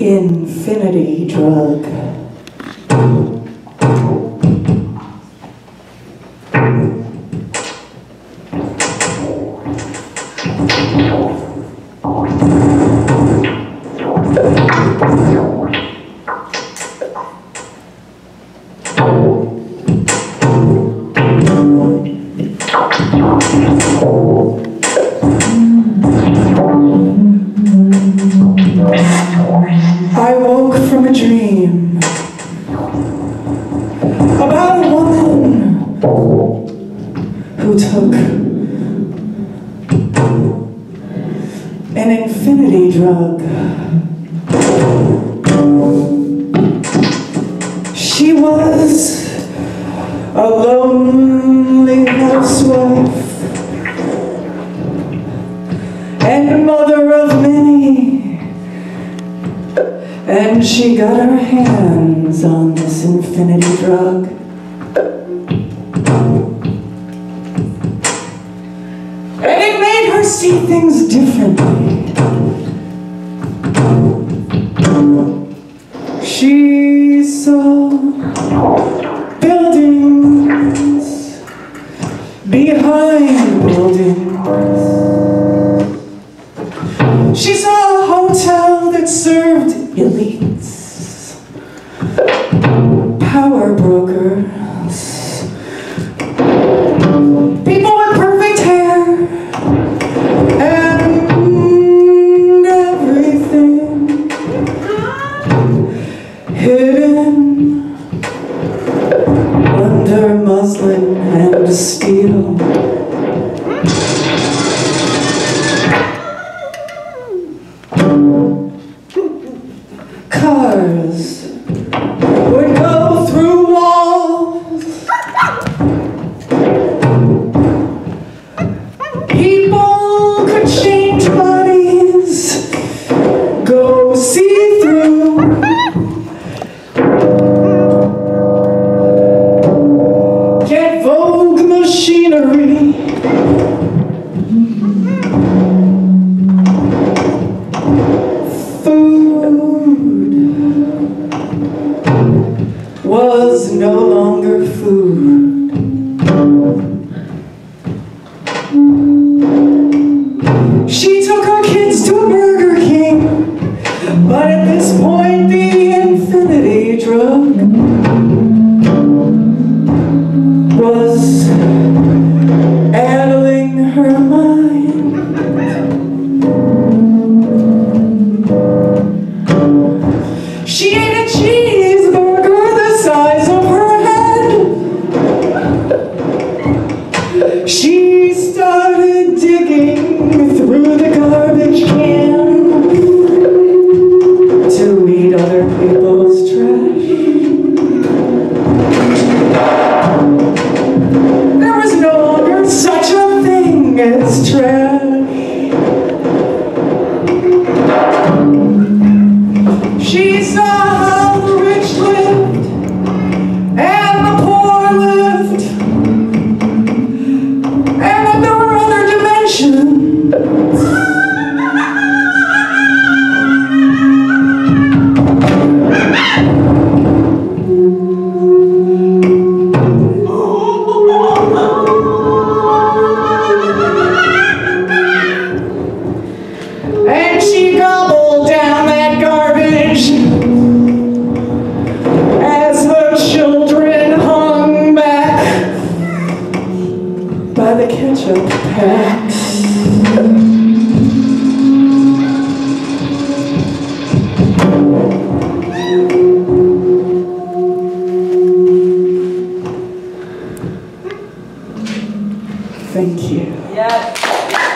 infinity drug. I woke from a dream about a woman who took an infinity drug. She was a lonely housewife and mother of many. And she got her hands on this infinity drug. And it made her see things differently. She saw buildings behind buildings. She saw a hotel that served elites, power brokers, people with perfect hair, and everything. Hidden under muslin and steel. Was no longer food. Eat other people's trash. There was no longer such a thing as trash. She saw the rich lived and the poor lived, and that there were other dimensions. The ketchup packs. Thank you. Yes.